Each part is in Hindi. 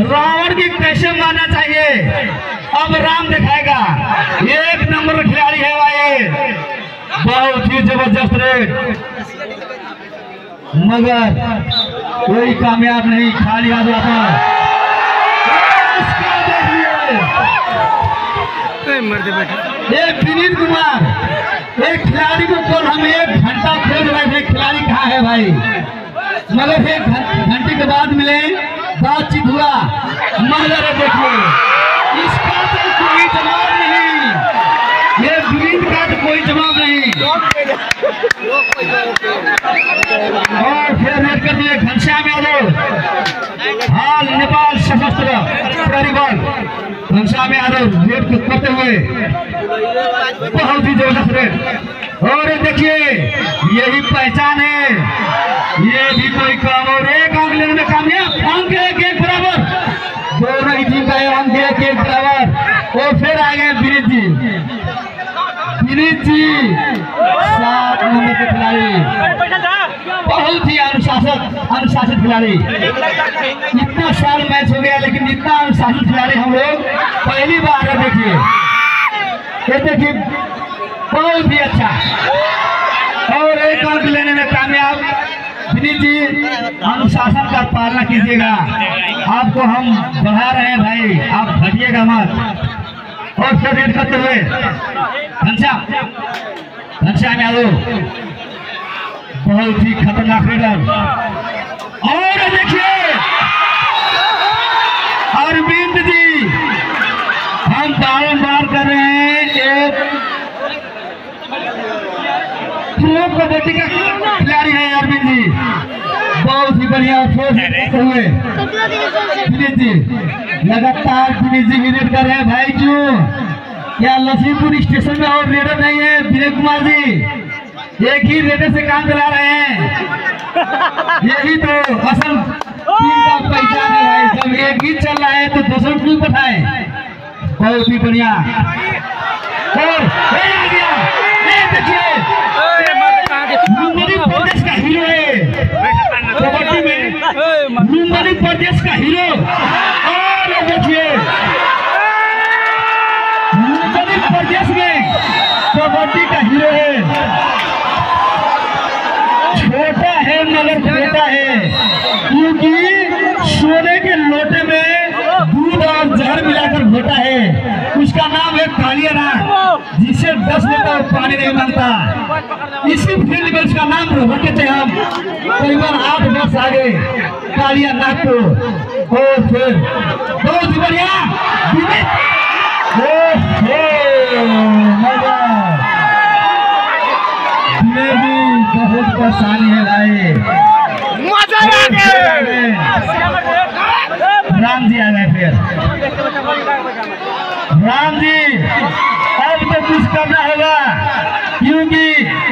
रावण की कैसे मारना चाहिए। अब राम दिखाएगा एक नंबर खिलाड़ी है भाई बहुत ही ज़बरदस्त रेट मगर कोई कामयाब नहीं, खाली हाथ आता मर्द बैठे। ये विनीत कुमार एक खिलाड़ी को कौन हम एक घंटा खेल रहे थे? खिलाड़ी कहा है भाई? मगर एक घंटे के बाद मिले, बातचीत हुआ। मगर देखिए इसका तो कोई जवाब तो कोई जवाब नहीं। और फिर रेड कर घनश्याम यादव। हाल नेपाल सशस्त्र परिवार। घनश्याम यादव रेड को करते हुए बहुत ही ज़बरदस्त रेड। और देखिए यही पहचान है। ये भी कोई काम और एक अंक लेने में कामयाब। अंक एक एक बराबर। दोनों ही टीम का अंक एक एक बराबर। और फिर आ गए विनीत जी। विनीत जी सात नंबर के खिलाड़ी। बहुत ही अनुशासित अनुशासित खिलाड़ी। इतना साल मैच हो गया, लेकिन इतना अनुशासित खिलाड़ी हम लोग पहली बार देखिए। ये देखिए बहुत ही अच्छा और एक अंक लेने में कामयाब। विनीत जी अनुशासन का पालना कीजिएगा। आपको हम बढ़ा रहे हैं भाई, आप हटिएगा मत। और रेड करते हुए घनश्याम घनश्याम यादव बहुत ही खतरनाक रेडर और देखिए अरविंद जी हम बारम्बार कर रहे हैं एक प्रो कबड्डी का खिलाड़ी है अरविंद जी। बहुत ही बढ़िया हुए। दिनेश जी लगातार दिनेश जी विनेट कर रहे हैं। भाई क्यों? क्या लक्ष्मीपुर स्टेशन में और रेडर नहीं है विनय कुमार जी। एक ही रेडर से काम चला रहे हैं। यही तो असल पहचान है भाई जब एक ही चल रहा है तो दूसरों क्यों बैठाए बहुत ही बढ़िया। और गया। प्रदेश का हीरो है। कबड्डी में। प्रदेश का हीरो दस लीटर पानी नहीं माँगता इसी फ़ील्ड में उसका नाम रखे थे हम। करीबन आठ वर्ष आगे कालिया नाग को और फिर। बहुत बढ़िया। बहुत परेशानी है भाई। मज़ा आ गया। राम जी आ गए फिर। राम जी। तो कुछ करना होगा क्योंकि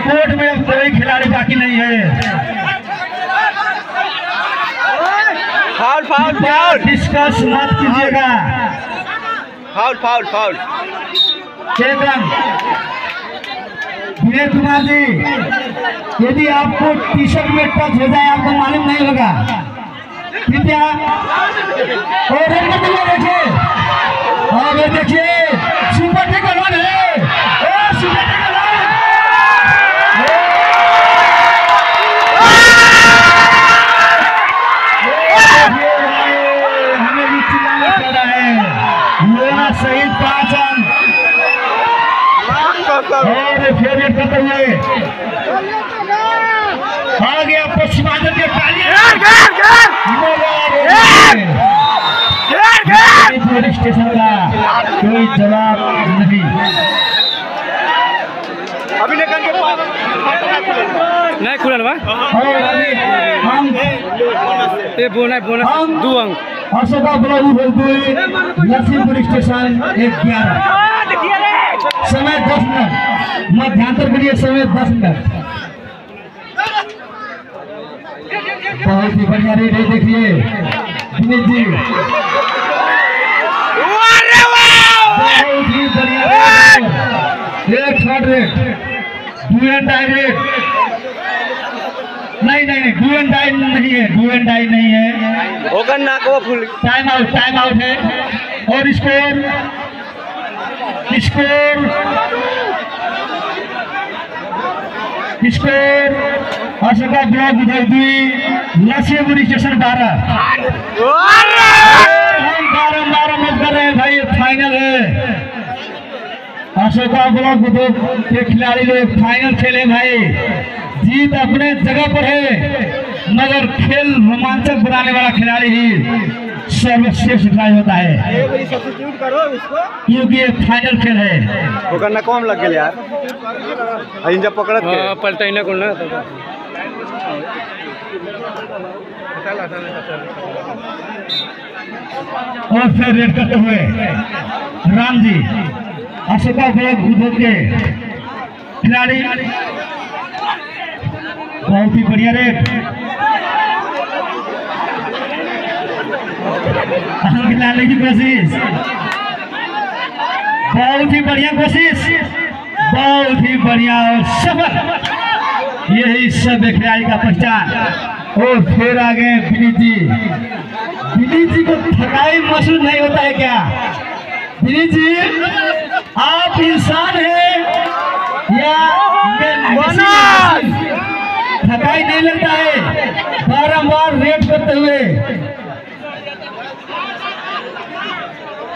कोर्ट में अब कोई खिलाड़ी बाकी नहीं है। फाउल फाउल फाउल डिस्कस मत कीजिएगा। Foul foul foul Chetan Vinay Kumar ji यदि आपको टी शर्ट में टच हो जाए आपको मालूम नहीं होगा। कृपया और देखिए। और ये देखिए। शहीद पाँच अंक और फिर ये करते हुए आ गया पश्चिमांचल के पुलिस स्टेशन का कोई जवाब नहीं। अभी नहीं खुलल बा। हम ए बोना बोना हम दू अंक। अशोका बलौजी भोजपुरी पुलिस स्टेशन एक ग्यारह समय दस मिनट मध्यांतर के लिए समय दस मिनट बहुत ही बढ़िया रेट है देखिए दिनेश जी बहुत ही बढ़िया एक शॉर्ट रेट दूसरा टाइम डायरेक्ट नहीं नहीं नहीं डू एंड डाई नहीं है डू एंड डाई नहीं है। होगा नाकवा फुल। टाइम आउट टाइम आउट है। और score score score Ashoka block उधर दुई लक्ष्मीपुरी स्टेशन बारह हम बारम्बार मत कर रहे हैं भाई फाइनल है। अशोका ब्लॉक उद्योग के खिलाड़ी लोग फाइनल खेले भाई। जीत अपने जगह पर है। मगर खेल रोमांचक बनाने वाला खिलाड़ी ही सर्वश्रेष्ठ खिलाड़ी होता है। क्योंकि ये फाइनल खेल है। नाकवा में लग गया यार? इंजा पकड़त के। पलटाई ना ना। और फिर रेड करते हुए राम जी अशोका ब्लॉक उद्योग के। खिलाड़ी बहुत ही बढ़िया अंक लाने की कोशिश। बहुत ही बढ़िया कोशिश। बहुत ही बढ़िया और सफल यही सब खिलाड़ी का पहचान और फिर आ गए विनीत जी। विनीत जी को थकाई महसूस नहीं होता है क्या? विनीत जी, आप इंसान हैं या? थकाई नहीं लगता है। बारम्बार रेड करते हुए।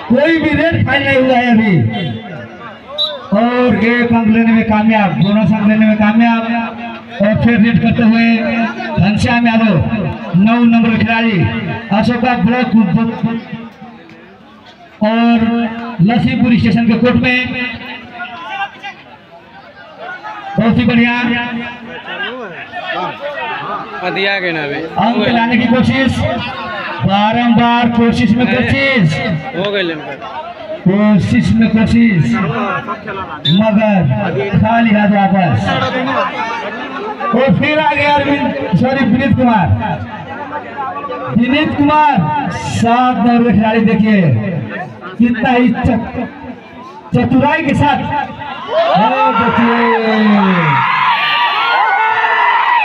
कोई भी रेड फ़ाइल नहीं हुआ है अभी। और एक अंक लेने में कामयाब दोनों अंक लेने में कामयाब। और फिर रेड करते हुए घनश्याम यादव, नौ नंबर खिलाड़ी, अशोका ब्लॉक और लसीपुर स्टेशन के कोर्ट में। बहुत ही बढ़िया। अंक लाने की कोशिश। बारंबार कोशिश में कोशिश। हो कोशिश में कोशिश। मगर खाली हाथ वापस। और फिर आ गया अरविंद सॉरी विनीत कुमार। विनीत कुमार सात नंबर खिलाड़ी देखिए। कितना ही चतुराई के साथ। देखिए।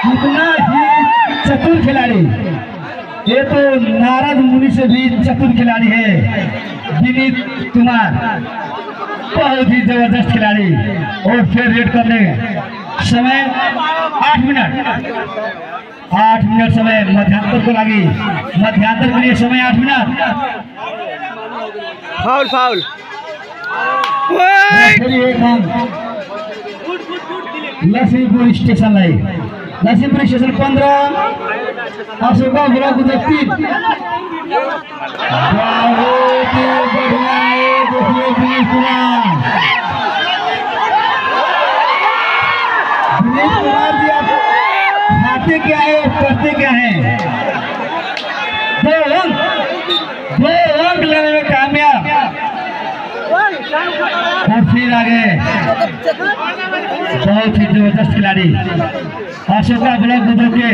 कितना ही चतुर खिलाड़ी। ये तो नारद मुनि से भी चतुर खिलाड़ी है विनीत कुमार। बहुत ही ज़बरदस्त खिलाड़ी। और फिर रेड करने समय आठ मिनट। आठ मिनट समय मध्यांतर को लगी। मध्यांतर के लिए समय आठ मिनट। Foul foul. फिर एक अंक Lasipur station line Lasipur station पंद्रह अशोका ब्लॉक तीन बहुत बढ़िया क्या है करते क्या है दो अंक दो अंक लेने में कामयाब और फिर आगे बहुत ही ज़बरदस्त खिलाड़ी अशोका ब्लॉक बुधो के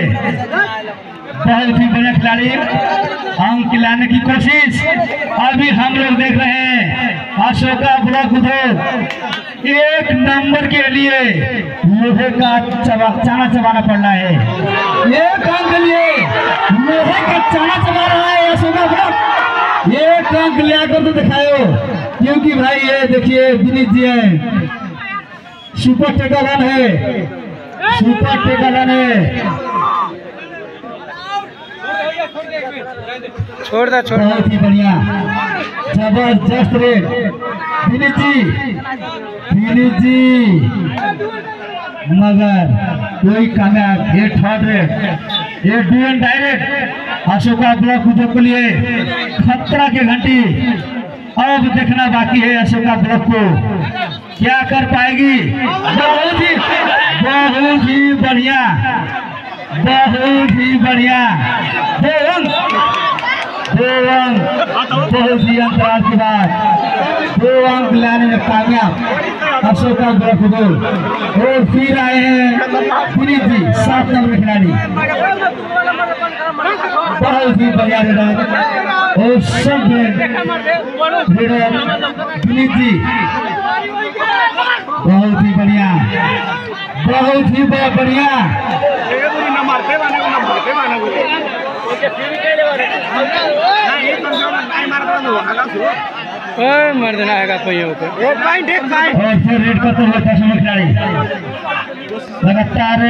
बहुत ही बढ़िया खिलाड़ी अंक लाने की कोशिश अभी हम लोग देख रहे हैं अशोका ब्लॉक बुधो एक नंबर के लिए लोहे का चबा चाना चबाना पड़ रहा है एक अंक लिए लोहे का चाना चबा रहा है अशोका ब्लॉक एक अंक ले आकर तो दिखाओ। क्योंकि भाई ये देखिए विनीत जी है। सुपर टेकालन है। सुपर टेकालन है। छोड़ दे छोड़ बहुत ही बढ़िया। ज़बरदस्त रेट। विनीत जी। विनीत जी। मगर कोई कामयाब ये थर्ड रेट ये डू डायरेक्ट अशोका ब्लॉक उद्योग के लिए खतरा के घंटी अब देखना बाकी है अशोका ब्लॉक को क्या कर पाएगी बहुत ही बहुत ही बढ़िया बहुत ही बढ़िया दो अंक बहुत के बाद में कामयाब अशोका उद्योग और फिर आए हैं विनीत जी सात नंबर खिलाड़ी बहुत ही बढ़िया रेडर और सब रेडर विनीत जी बहुत ही बढ़िया बहुत ही बहुत बढ़िया ना है एक पॉइंट एक पॉइंट और फिर रेड खिलाड़ी लगातार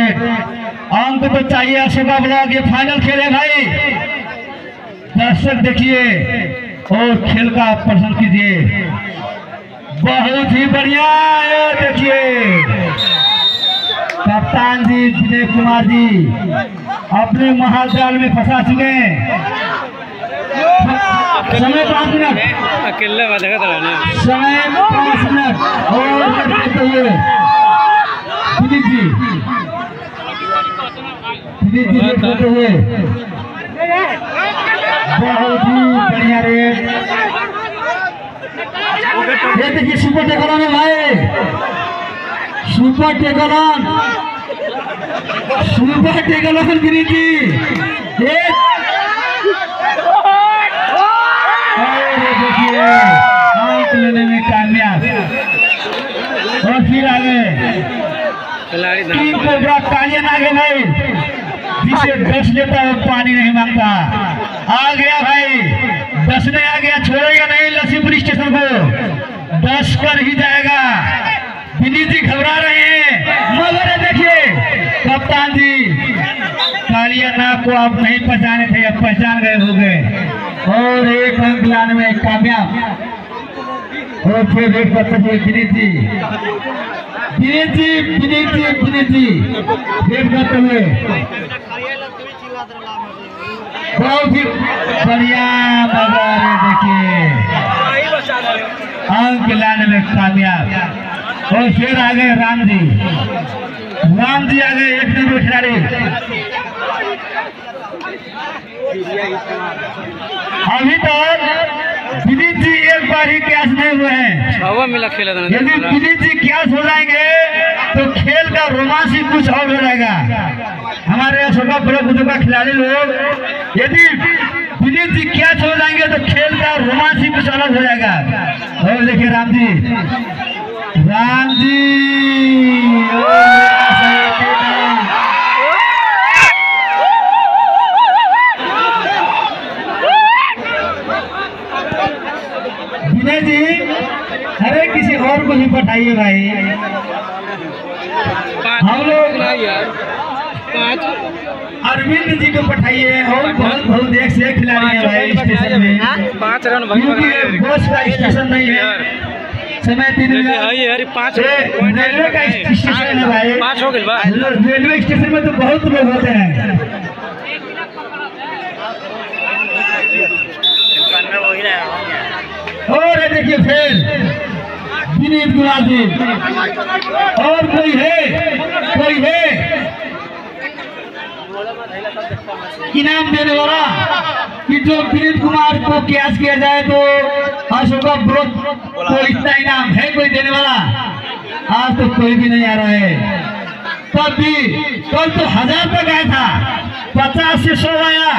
अंक तो चाहिए अशोका ब्लॉक ये फाइनल खेले भाई। दर्शक देखिए और खेल का प्रदर्शन कीजिए। बहुत ही बढ़िया देखिए। कप्तान जी विजय कुमार जी। अपने महाजाल में फंसा चुके हैं। समय पाँच मिनट अकेले था समय पाँच मिनट और दिलीप जी। दिलीप जी करते हुए। बहुत ही बढ़िया रेट। ये देखिए सुपर टेकलॉन है भाई। सुपर टेकलॉन सुपर टेकलॉन गिरी जी एक। देखिए अंक लेने में कामयाब। और फिर आगे। खिलाड़ी तीन धरा कालियन आगे भाई। जिसे दस लेता है पानी नहीं माँगता। आ गया भाई। दस ने आ गया छोड़ेगा नहीं लसीपुर स्टेशन को। दस कर ही जाएगा। विनीत जी घबरा रहे हैं। मगर कप्तान जी कालिया नाग को आप नहीं पहचाने थे, अब पहचान गए हो गए। और एक अंक लाने में कामयाब। और फिर रेड करते हुए विनीत जी। विनीत जी विनीत जी विनीत जी। रेड करते हुए बहुत ही बढ़िया मगर ये देखिए। अंक लाने में कामयाब। और फिर आ गए राम जी। जी आ गए एक नंबर खिलाड़ी। अभी तक विनीत जी एक बार ही कैश नहीं हुए हैं। हवा मिला खेला था यदि विनीत जी कैच हो जाएँगे तो खेल का रोमांस ही कुछ और हो जाएगा हमारे अशोका बुज़ुर्ग का खिलाड़ी लोग यदि विनीत जी कैच हो जाएँगे तो खेल का रोमांस ही कुछ अलग हो जाएगा। और देखिए राम जी। राम जी। विनय जी अरे किसी और को भी बताइए भाई। हम लोग अरविंद जी को पठाइए और बहुत बहुत एक से खिलाड़ी है भाई स्टेशन में। पाँच रन क्योंकि बस का स्टेशन नहीं है। समय तीन मिनट पाँच रेलवे का स्टेशन है भाई। पाँच हो गए रेलवे स्टेशन में तो बहुत लोग होते हैं। और देखिए फिर। विनीत और कोई है? कोई है? इनाम देने वाला। कि जो विनीत कुमार को कैश किया जाए तो अशोका ब्रोक को इतना इनाम है कोई देने वाला? आज तो कोई भी नहीं आ रहा है। तब भी कल तो हज़ार तक आया था। पचास से सौ आया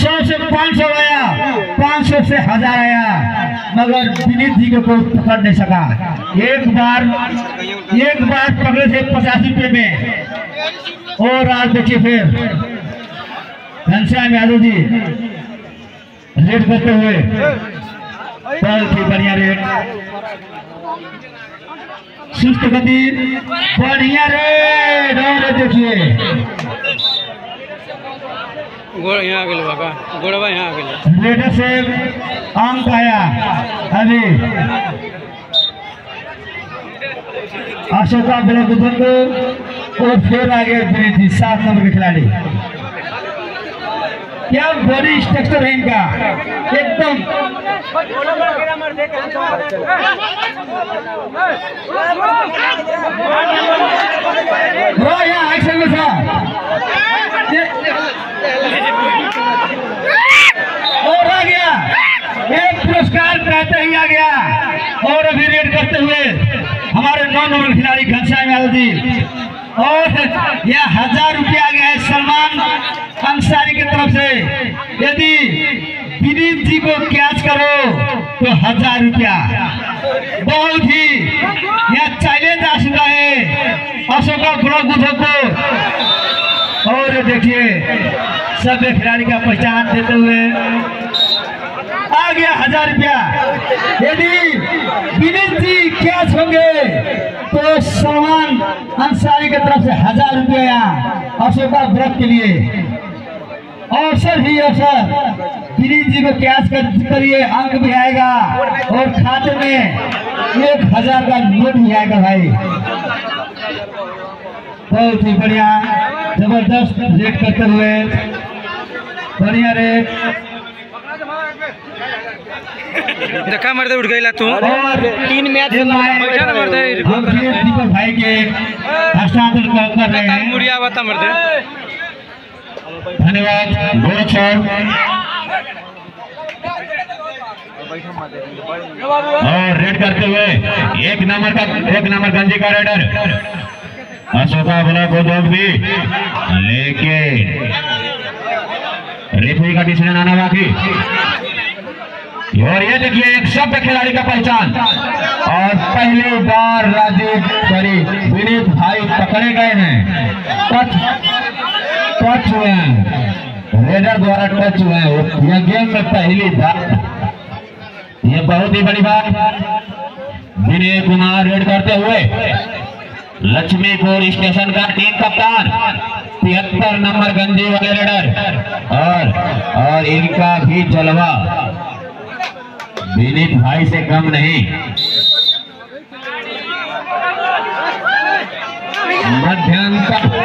सौ से पाँच सौ आया पाँच सौ से हज़ार आया। मगर विनीत जी को कोई पकड़ नहीं सका। एक बार एक बार पकड़े थे पचास रुपये में। और आज देखिए फिर घनश्याम यादव जी रेड करते हुए बहुत ही बढ़िया रेड सुस्त गति बढ़िया रेड और देखिए गोड़ यहाँ आ गए बाबा गोड़वा यहाँ आ गए से अंक आया अभी अशोका और फिर आगे सात नंबर के खिलाड़ी क्या बॉडी स्ट्रक्चर है इनका। एकदम। एक्शन में था और आ गया। एक पुरस्कार कहते ही आ गया। और अभी रेड करते हुए हमारे नौ नंबर खिलाड़ी घनश्याम यादव जी। और यह हज़ार रुपया है, सलमान अंसारी की तरफ़ से। यदि विनीत जी को कैच करो तो हज़ार रुपया। बहुत ही यह चैलेंज आ चुका है। अशोक ब्लॉक उद्योग को और देखिए, सभी खिलाड़ी का पहचान देते हुए आ गया हज़ार रुपया। यदि विनीत जी कैच होंगे तो सलमान अंसारी की तरफ़ से हज़ार रुपया अशोका ब्लॉक के लिए। अवसर ही अवसर विनीत जी को कैश कर करिए, अंक भी आएगा। और खाते में एक हज़ार का नोट भी आएगा भाई। बहुत ही बढ़िया, ज़बरदस्त रेट करते हुए। बढ़िया रेट धक्का मारते उठ गई तू तीन मैच मरते हम ये दीपक भाई के कर कर रहे हैं। मुड़िया बता मरते धन्यवाद और रेड करते हुए एक नंबर का एक नंबर गंजी का रेडर। अशोका बोला गोदोग भी लेके रेफरी का डिसीज़न आना बाकी। और ये देखिए एक सभ्य खिलाड़ी का पहचान। और पहली बार राजीव सॉरी विनीत भाई पकड़े गए हैं। टच टच हुए हैं। रेडर द्वारा टच हुए हैं। यह गेम में पहली बार। ये बहुत ही बड़ी बात। विनय कुमार रेड करते हुए। लक्ष्मीपुर स्टेशन का टीम कप्तान। तिहत्तर नंबर गंजी वाले रेडर और और इनका भी जलवा। विनीत भाई से कम नहीं। मध्यांतर